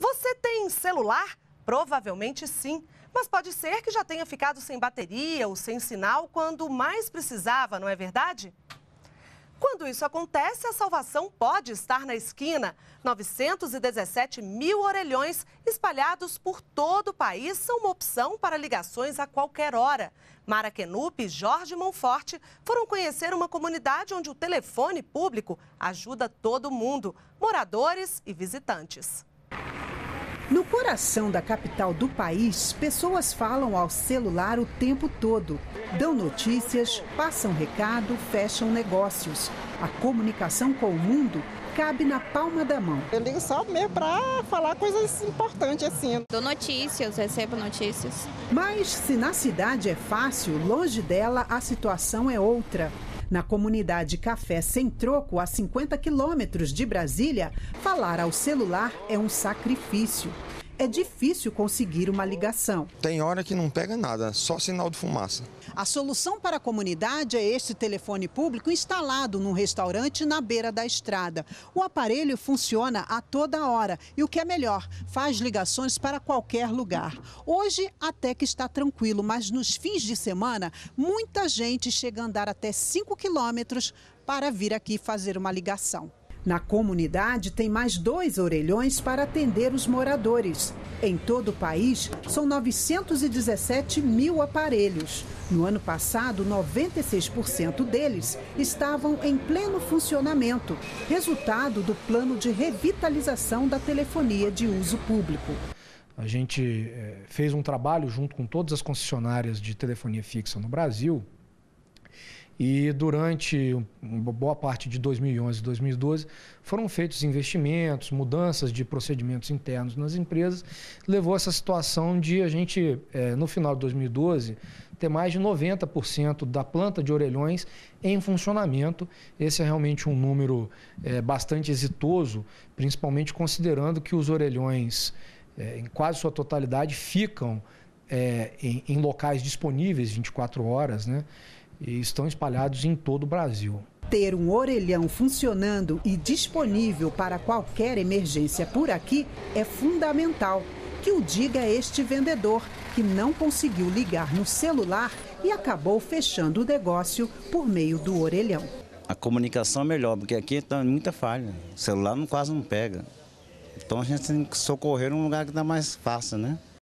Você tem celular? Provavelmente sim. Mas pode ser que já tenha ficado sem bateria ou sem sinal quando mais precisava, não é verdade? Quando isso acontece, a salvação pode estar na esquina. 917 mil orelhões espalhados por todo o país são uma opção para ligações a qualquer hora. Mara Kenup e Jorge Monforte foram conhecer uma comunidade onde o telefone público ajuda todo mundo, moradores e visitantes. No coração da capital do país, pessoas falam ao celular o tempo todo. Dão notícias, passam recado, fecham negócios. A comunicação com o mundo cabe na palma da mão. Eu ligo só mesmo para falar coisas importantes assim. Dou notícias, recebo notícias. Mas se na cidade é fácil, longe dela a situação é outra. Na comunidade Café Sem Troco, a 50 quilômetros de Brasília, falar ao celular é um sacrifício. É difícil conseguir uma ligação. Tem hora que não pega nada, só sinal de fumaça. A solução para a comunidade é este telefone público instalado num restaurante na beira da estrada. O aparelho funciona a toda hora e o que é melhor, faz ligações para qualquer lugar. Hoje até que está tranquilo, mas nos fins de semana, muita gente chega a andar até 5 quilômetros para vir aqui fazer uma ligação. Na comunidade, tem mais dois orelhões para atender os moradores. Em todo o país, são 917 mil aparelhos. No ano passado, 96% deles estavam em pleno funcionamento, resultado do plano de revitalização da telefonia de uso público. A gente é, fez um trabalho junto com todas as concessionárias de telefonia fixa no Brasil e durante boa parte de 2011 e 2012 foram feitos investimentos, mudanças de procedimentos internos nas empresas, levou essa situação de a gente, é, no final de 2012, ter mais de 90% da planta de orelhões em funcionamento. Esse é realmente um número é, bastante exitoso, principalmente considerando que os orelhões, é, em quase sua totalidade, ficam em, em locais disponíveis 24 horas, né? E estão espalhados em todo o Brasil. Ter um orelhão funcionando e disponível para qualquer emergência por aqui é fundamental. Que o diga este vendedor, que não conseguiu ligar no celular e acabou fechando o negócio por meio do orelhão. A comunicação é melhor, porque aqui está muita falha. O celular não, quase não pega. Então a gente tem que socorrer num lugar que dá mais fácil, né?